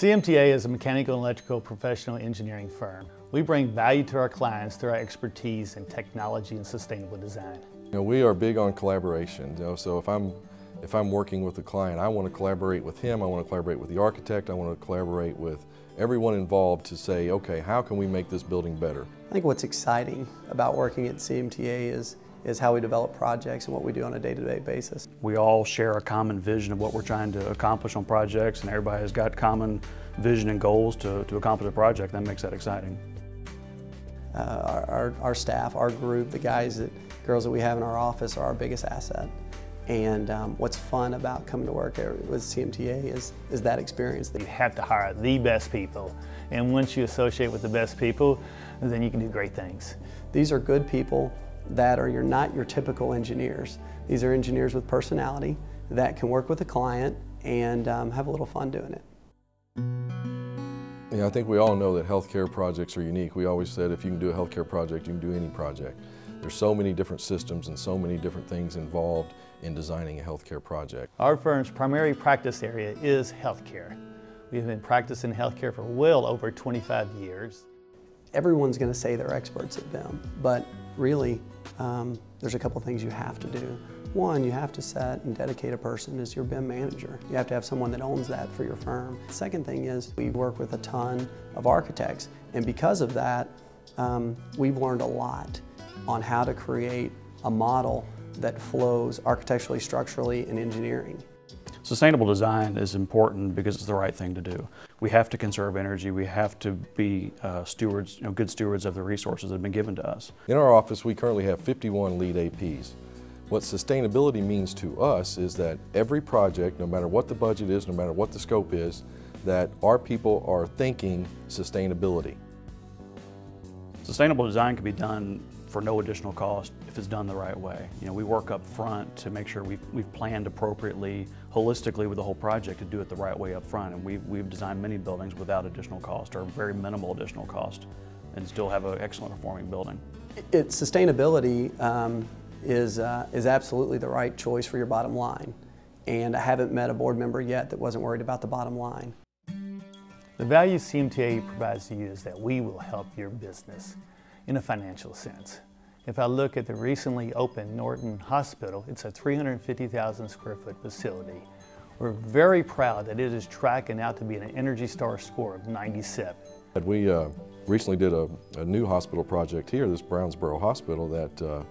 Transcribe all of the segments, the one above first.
CMTA is a mechanical and electrical professional engineering firm. We bring value to our clients through our expertise in technology and sustainable design. You know, we are big on collaboration. You know, so if I'm if I'm working with a client, I want to collaborate with him, I want to collaborate with the architect, I want to collaborate with everyone involved to say, okay, how can we make this building better? I think what's exciting about working at CMTA is is how we develop projects and what we do on a day-to-day -day basis. We all share a common vision of what we're trying to accomplish on projects and everybody has got common vision and goals to, to accomplish a project. That makes that exciting. Uh, our, our, our, staff, our group, the guys, that, girls that we have in our office are our biggest asset. And um, what's fun about coming to work with CMTA is, is that experience. You have to hire the best people. And once you associate with the best people, then you can do great things. These are good people that are you're not your typical engineers. These are engineers with personality that can work with a client and um, have a little fun doing it. Yeah, I think we all know that healthcare projects are unique. We always said if you can do a healthcare project, you can do any project. There's so many different systems and so many different things involved in designing a healthcare project. Our firm's primary practice area is healthcare. We've been practicing healthcare for well over 25 years. Everyone's going to say they're experts at BIM, but really um, there's a couple things you have to do. One, you have to set and dedicate a person as your BIM manager. You have to have someone that owns that for your firm. Second thing is we work with a ton of architects, and because of that, um, we've learned a lot on how to create a model that flows architecturally, structurally, and engineering. Sustainable design is important because it's the right thing to do. We have to conserve energy. We have to be uh, stewards, you know, good stewards of the resources that have been given to us. In our office, we currently have 51 LEED APs. What sustainability means to us is that every project, no matter what the budget is, no matter what the scope is, that our people are thinking sustainability. Sustainable design can be done for no additional cost if it's done the right way. You know, we work up front to make sure we've, we've planned appropriately, holistically with the whole project to do it the right way up front. And we've, we've designed many buildings without additional cost or very minimal additional cost and still have an excellent performing building. It, sustainability um, is, uh, is absolutely the right choice for your bottom line. And I haven't met a board member yet that wasn't worried about the bottom line. The value CMTA provides to you is that we will help your business in a financial sense. If I look at the recently opened Norton Hospital, it's a 350,000 square foot facility. We're very proud that it is tracking out to be an Energy Star score of 97. We uh, recently did a, a, new hospital project here, this Brownsboro Hospital, that uh,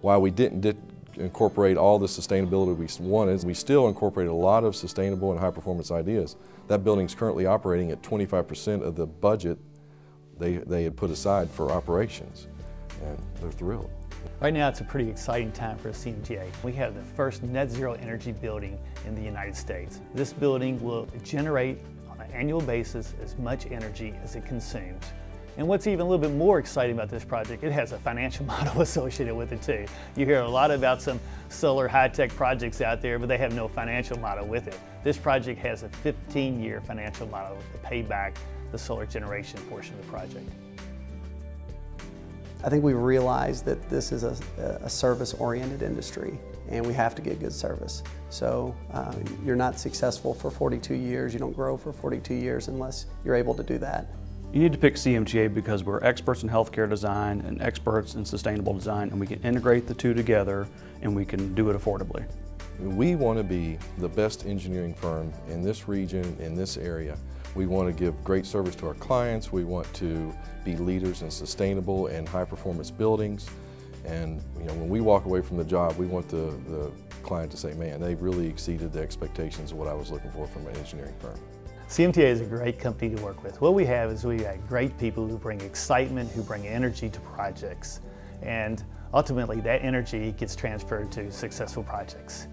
while we didn't did incorporate all the sustainability we wanted, we still incorporated a lot of sustainable and high performance ideas. That building is currently operating at 25% of the budget they, they had put aside for operations, and they're thrilled. Right now it's a pretty exciting time for CMTA. We have the first net zero energy building in the United States. This building will generate on an annual basis as much energy as it consumes. And what's even a little bit more exciting about this project, it has a financial model associated with it too. You hear a lot about some solar high-tech projects out there, but they have no financial model with it. This project has a 15-year financial model to pay back the solar generation portion of the project. I think we realize that this is a, a service-oriented industry and we have to get good service. So uh, you're not successful for 42 years, you don't grow for 42 years unless you're able to do that. You need to pick CMTA because we're experts in healthcare design and experts in sustainable design and we can integrate the two together and we can do it affordably. We want to be the best engineering firm in this region, in this area. We want to give great service to our clients. We want to be leaders in sustainable and high performance buildings. And you know, when we walk away from the job, we want the, the client to say, man, they really exceeded the expectations of what I was looking for from an engineering firm. CMTA is a great company to work with. What we have is we got great people who bring excitement, who bring energy to projects. And ultimately that energy gets transferred to successful projects.